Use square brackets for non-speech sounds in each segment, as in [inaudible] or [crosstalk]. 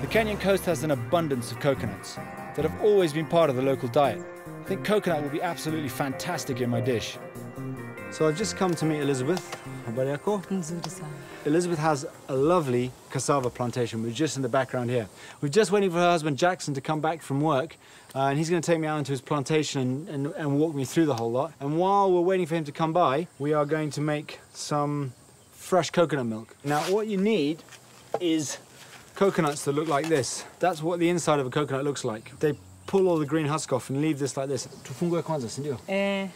The Kenyan coast has an abundance of coconuts that have always been part of the local diet. I think coconut will be absolutely fantastic in my dish. So I've just come to meet Elizabeth. Habari yako? Nzuri sana. Elizabeth has a lovely cassava plantation. We're just in the background here. We're just waiting for her husband Jackson to come back from work, uh, and he's going to take me out into his plantation and, and, and walk me through the whole lot. And while we're waiting for him to come by, we are going to make some fresh coconut milk. Now, what you need is coconuts that look like this. That's what the inside of a coconut looks like. They pull all the green husk off and leave this like this. Tufungue kwanza, si? Eh,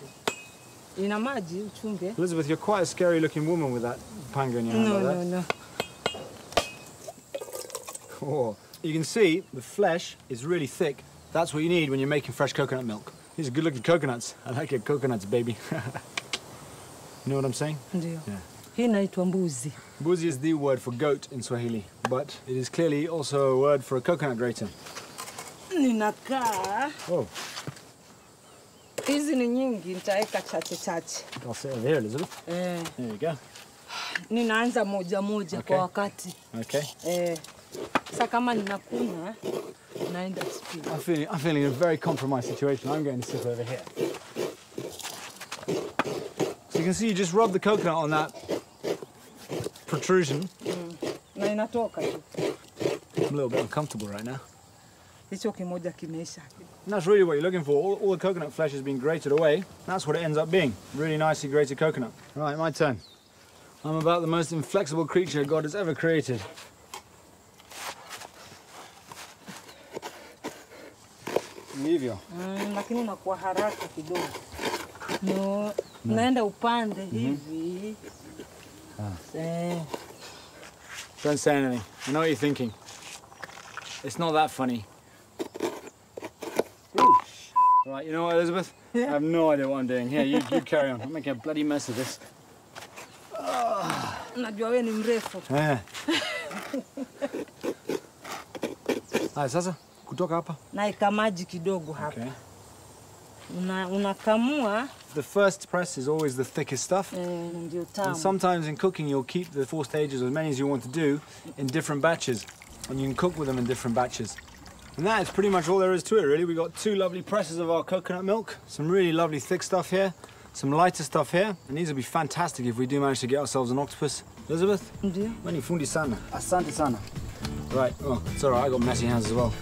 ina maji uchunge. Elizabeth, you're quite a scary looking woman with that panga in your hand No, like that. no, no. [laughs] Oh. You can see the flesh is really thick. That's what you need when you're making fresh coconut milk. These are good looking coconuts. I like your coconuts, baby. [laughs] you know what I'm saying? Ndio. Yeah. Hii inaitwa mbuzi. Mbuzi is the word for goat in Swahili, but it is clearly also a word for a coconut grater. Ninakaa. Oh, Hizi ni nyingi, nitaweka chache chache. I'll sit over here, Elizabeth. Eh, There you go. ninaanza moja moja Okay. kwa wakati. Okay. Eh, sasa kama ninakuna naenda speed. I'm feeling, I'm feeling in a very compromised situation. I'm going to sit over here. So you can see you just rub the coconut on that protrusion. Na inatoka tu. I'm a little bit uncomfortable right now. Hicho kimoja kimeisha. That's really what you're looking for. All, all the coconut flesh has been grated away. That's what it ends up being. Really nicely grated coconut. Right, my turn. I'm about the most inflexible creature God has ever created. Hivyo. Mm, lakini unakuwa haraka kidogo. No, naenda upande hivi. Eh, Don't say anything. I know what you're thinking. It's not that funny. Right, you know what, Elizabeth? I have no idea what I'm doing. Here, you, you carry on. I'm making a bloody mess of this. najua wewe ni mrefu. Yeah. [laughs] Haya, sasa kutoka hapa. Naeka maji kidogo hapa. Okay. Una, unakamua The first press is always the thickest stuff. eh, ndio And sometimes in cooking, you'll keep the four stages, as many as you want to do, in different batches. And you can cook with them in different batches. And that is pretty much all there is to it, really. We've got two lovely presses of our coconut milk, some really lovely thick stuff here, some lighter stuff here. And these will be fantastic if we do manage to get ourselves an octopus. Elizabeth, fundi sana. Asante sana. Right, oh, it's all right, I got messy hands as well.